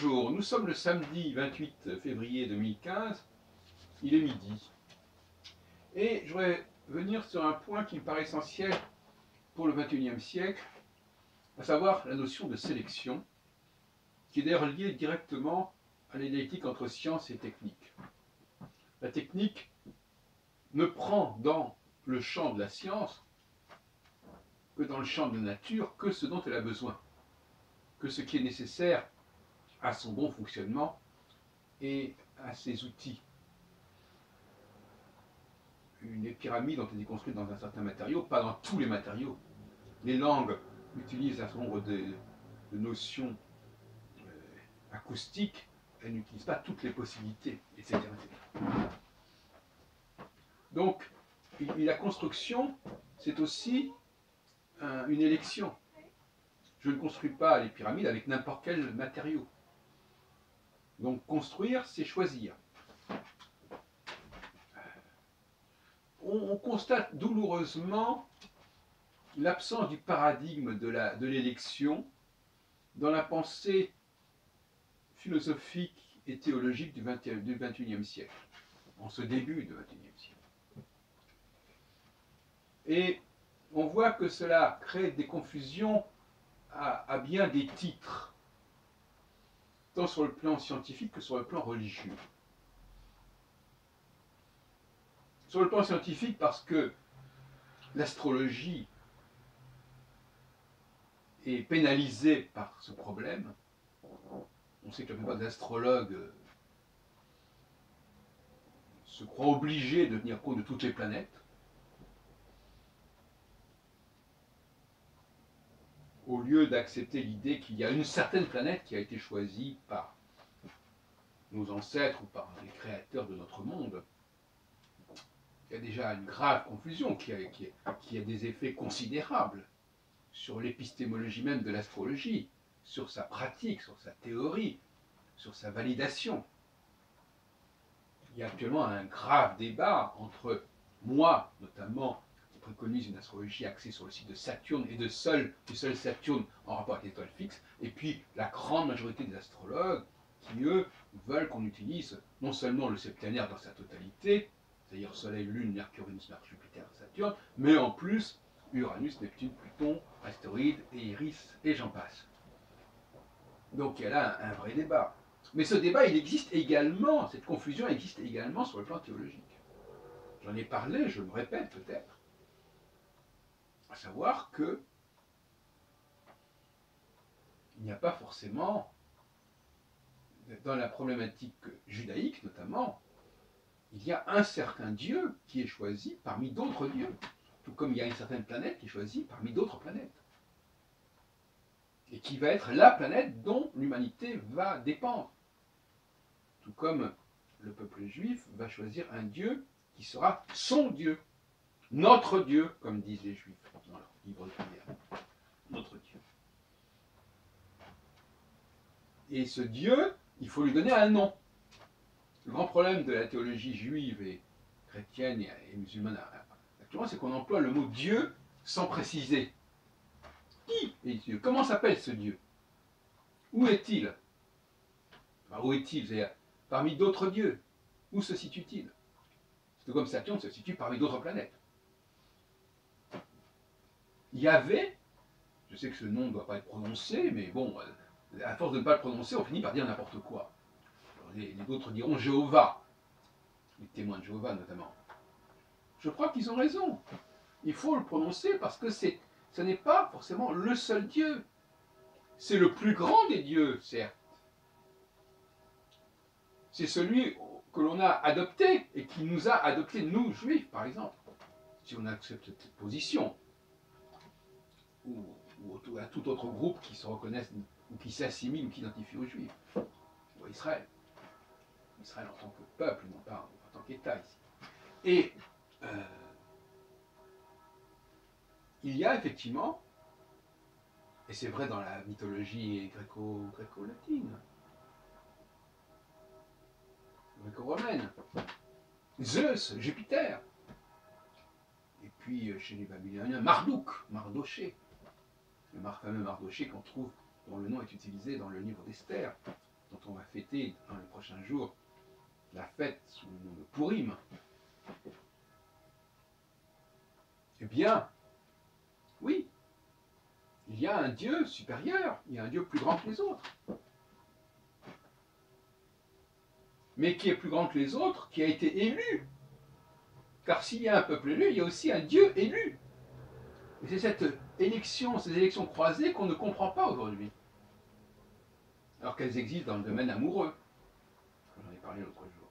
Bonjour, nous sommes le samedi 28 février 2015, il est midi. Et je voudrais venir sur un point qui me paraît essentiel pour le 21e siècle, à savoir la notion de sélection, qui est d'ailleurs liée directement à l'idétique entre science et technique. La technique ne prend dans le champ de la science que dans le champ de la nature que ce dont elle a besoin, que ce qui est nécessaire à son bon fonctionnement et à ses outils. Une pyramide ont été construites dans un certain matériau, pas dans tous les matériaux. Les langues utilisent un certain nombre de, notions euh, acoustiques, elles n'utilisent pas toutes les possibilités, etc. Donc, la construction, c'est aussi une élection. Je ne construis pas les pyramides avec n'importe quel matériau. Donc construire, c'est choisir. On, constate douloureusement l'absence du paradigme de l'élection dans la pensée philosophique et théologique du XXIe siècle, en ce début du XXIe siècle. Et on voit que cela crée des confusions à bien des titres tant sur le plan scientifique que sur le plan religieux. Sur le plan scientifique, parce que l'astrologie est pénalisée par ce problème. On sait que la plupart des astrologues se croient obligés de tenir compte de toutes les planètes. Au lieu d'accepter l'idée qu'il y a une certaine planète qui a été choisie par nos ancêtres ou par les créateurs de notre monde, il y a déjà une grave confusion qui a, des effets considérables sur l'épistémologie même de l'astrologie, sur sa pratique, sur sa théorie, sur sa validation. Il y a actuellement un grave débat entre moi, notamment, préconise une astrologie axée sur le site de Saturne et de seul, du seul Saturne en rapport avec l'étoile fixe, et puis la grande majorité des astrologues qui, eux, veulent qu'on utilise non seulement le septénaire dans sa totalité, c'est-à-dire Soleil, Lune, Mercure, Mars, Jupiter, Saturne, mais en plus Uranus, Neptune, Pluton, astéroïdes et Iris, et j'en passe. Donc il y a là un, vrai débat. Mais ce débat, il existe également, cette confusion existe également sur le plan théologique. J'en ai parlé, je me répète peut-être savoir que il n'y a pas forcément, dans la problématique judaïque notamment, il y a un certain Dieu qui est choisi parmi d'autres dieux, tout comme il y a une certaine planète qui est choisie parmi d'autres planètes, et qui va être la planète dont l'humanité va dépendre, tout comme le peuple juif va choisir un Dieu qui sera son Dieu, notre Dieu, comme disent les Juifs dans leur livre de prière. Notre Dieu. Et ce Dieu, il faut lui donner un nom. Le grand problème de la théologie juive et chrétienne et musulmane actuellement, c'est qu'on emploie le mot Dieu sans préciser. Qui est Dieu Comment s'appelle ce Dieu? Où est-il? Où est-il? Parmi d'autres dieux. Où se situe-t-il? C'est comme Saturne se situe parmi d'autres planètes. Yahvé, je sais que ce nom ne doit pas être prononcé, mais bon, euh, à force de ne pas le prononcer, on finit par dire n'importe quoi. les, autres diront Jéhovah, les témoins de Jéhovah notamment. Je crois qu'ils ont raison. Il faut le prononcer parce que ce n'est pas forcément le seul Dieu. C'est le plus grand des dieux, certes. C'est celui que l'on a adopté et qui nous a adoptés, nous, juifs, par exemple. Si on accepte cette position, ou, à tout autre groupe qui se reconnaissent ou qui s'assimile ou qui s'identifie aux Juifs, ou à Israël. Israël en tant que peuple, non pas en tant qu'État ici. Et euh, il y a effectivement, et c'est vrai dans la mythologie gréco-latine, gréco-romaine, Zeus, Jupiter, et puis euh, chez les Babyloniens, Marduk, Mardoché, le fameux Mardoché qu'on trouve, dont le nom est utilisé dans le livre d'Esther, dont on va fêter dans les prochains jours la fête sous le nom de Purim, eh bien, oui, il y a un Dieu supérieur, il y a un Dieu plus grand que les autres. Mais qui est plus grand que les autres, qui a été élu. Car s'il y a un peuple élu, il y a aussi un Dieu élu. Et c'est cette élection, ces élections croisées qu'on ne comprend pas aujourd'hui. Alors qu'elles existent dans le domaine amoureux. J'en ai parlé l'autre jour.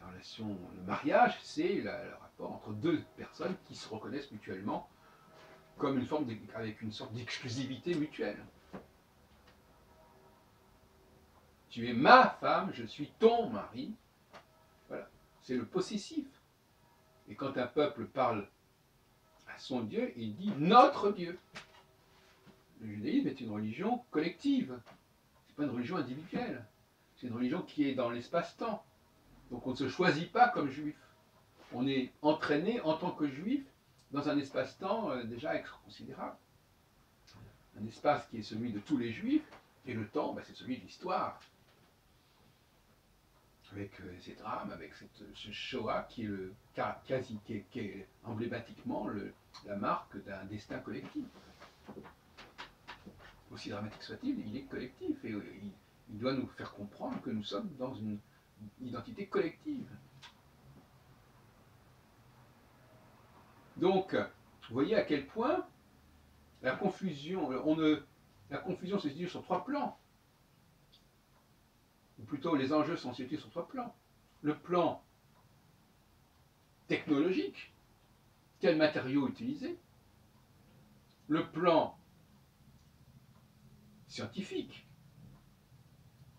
La relation, le mariage, c'est le rapport entre deux personnes qui se reconnaissent mutuellement comme une forme avec une sorte d'exclusivité mutuelle. Tu es ma femme, je suis ton mari. Voilà, c'est le possessif. Et quand un peuple parle son Dieu, il dit notre Dieu. Le judaïsme est une religion collective. Ce n'est pas une religion individuelle. C'est une religion qui est dans l'espace-temps. Donc on ne se choisit pas comme juif. On est entraîné en tant que juif dans un espace-temps euh, déjà considérable. Un espace qui est celui de tous les juifs, et le temps, bah, c'est celui de l'histoire avec euh, ces drames, avec ce Shoah qui est, le, quasi, qui est, emblématiquement la marque d'un destin collectif. Aussi dramatique soit-il, il est collectif et euh, il, il, doit nous faire comprendre que nous sommes dans une identité collective. Donc, vous voyez à quel point la confusion, on ne, la confusion se situe sur trois plans ou plutôt les enjeux sont situés sur trois plans. Le plan technologique, quels matériaux utiliser. Le plan scientifique,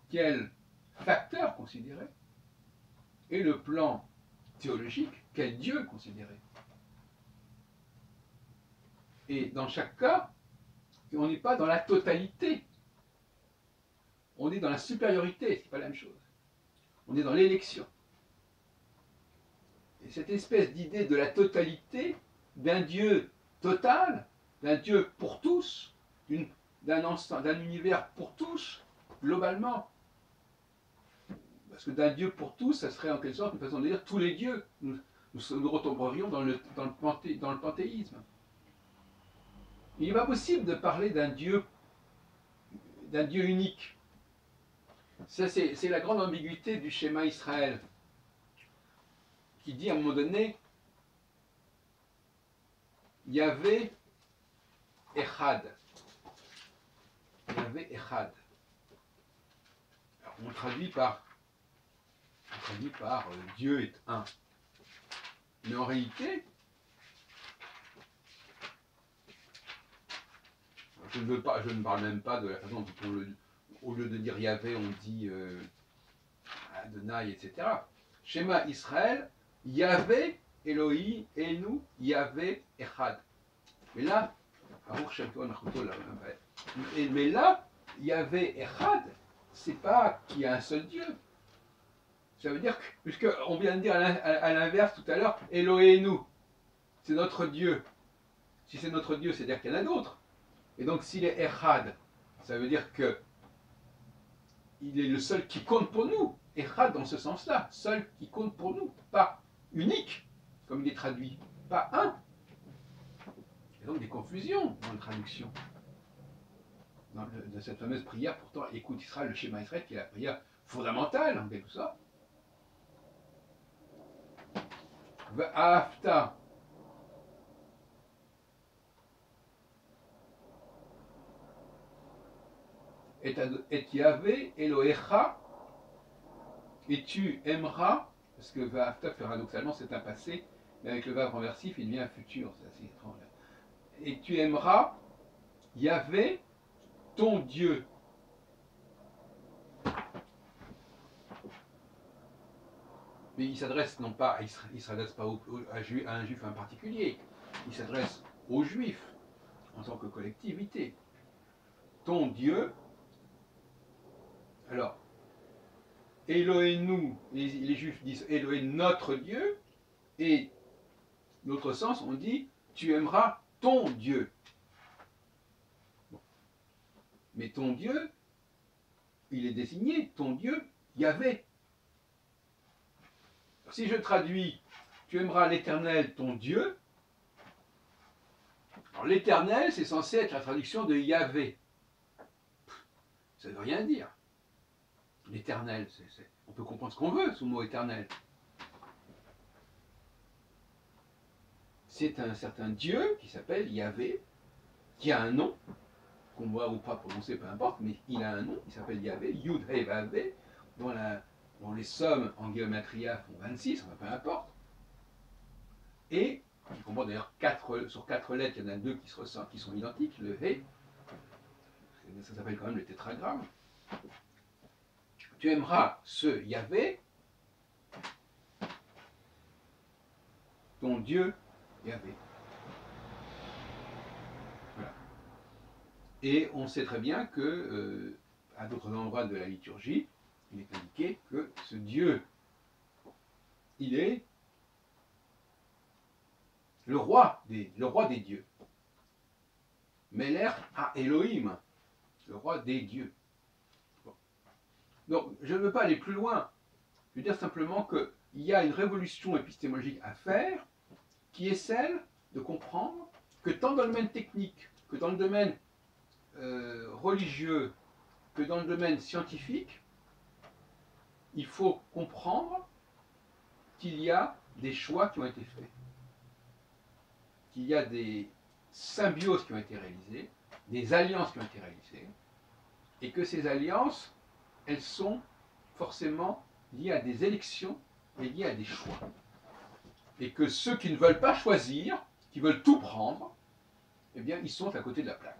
quels facteurs considérer. Et le plan théologique, quel Dieu considérer. Et dans chaque cas, on n'est pas dans la totalité on est dans la supériorité, c'est pas la même chose. On est dans l'élection. Et cette espèce d'idée de la totalité, d'un Dieu total, d'un Dieu pour tous, d'un univers pour tous, globalement. Parce que d'un Dieu pour tous, ça serait en quelque sorte une façon de dire tous les dieux. Nous, retomberions dans le, dans, le dans le panthéisme. Il n'est pas possible de parler d'un Dieu, d'un Dieu unique. C'est la grande ambiguïté du schéma Israël, qui dit à un moment donné, Yahvé Echad. Yahvé Echad. on traduit par, on traduit par euh, Dieu est un. Mais en réalité, je ne, je ne parle même pas de la façon dont on le, au lieu de dire Yahvé, on dit euh, Adonai, etc. Schéma Israël, Yahvé, Elohim, Enu, Yahvé, Echad. Mais là, mais là, Yahvé, Echad, c'est pas qu'il y a un seul Dieu. Ça veut dire que, puisqu'on vient de dire à l'inverse tout à l'heure, Elohenu, c'est notre Dieu. Si c'est notre Dieu, c'est-à-dire qu'il y en a d'autres. Et donc s'il est Echad, ça veut dire que il est le seul qui compte pour nous. Echad dans ce sens-là, seul qui compte pour nous, pas unique, comme il est traduit, pas un. Il y a donc des confusions dans la traduction. Dans de cette fameuse prière, pourtant, écoute Israël, le schéma Israël, qui est la prière fondamentale, en quelque sorte. Afta et tu aimeras, parce que Va'afta, paradoxalement, c'est un passé, mais avec le verbe renversif, il devient un futur, c'est assez étrange. Et tu aimeras Yahvé, ton Dieu. Mais il s'adresse non pas, il s'adresse pas à un juif en particulier, il s'adresse aux juifs en tant que collectivité. Ton Dieu, alors, Elohim les, les juifs disent Elohim notre Dieu, et l'autre sens, on dit tu aimeras ton Dieu. Mais ton Dieu, il est désigné, ton Dieu, Yahvé. Si je traduis, tu aimeras l'Éternel, ton Dieu. Alors l'Éternel, c'est censé être la traduction de Yahvé. Ça ne veut rien dire. L'éternel, on peut comprendre ce qu'on veut sous le mot éternel. C'est un certain Dieu qui s'appelle Yahvé, qui a un nom, qu'on voit ou pas prononcer, peu importe, mais il a un nom, il s'appelle Yahvé, Yud Vavé, dont, dont, les sommes en géométria font 26, enfin, peu importe. Et il comprend d'ailleurs sur quatre lettres, il y en a deux qui, se qui sont identiques, le He, ça s'appelle quand même le tétragramme. Tu aimeras ce Yahvé, ton Dieu Yahvé. Et on sait très bien que, euh, d'autres endroits de la liturgie, il est indiqué que ce Dieu, il est le roi des, le roi des dieux. Meler à Elohim, le roi des dieux. Donc, je ne veux pas aller plus loin. Je veux dire simplement qu'il y a une révolution épistémologique à faire qui est celle de comprendre que tant dans le domaine technique que dans le domaine euh, religieux que dans le domaine scientifique, il faut comprendre qu'il y a des choix qui ont été faits, qu'il y a des symbioses qui ont été réalisées, des alliances qui ont été réalisées, et que ces alliances, elles sont forcément liées à des élections et liées à des choix. Et que ceux qui ne veulent pas choisir, qui veulent tout prendre, eh bien, ils sont à côté de la plaque.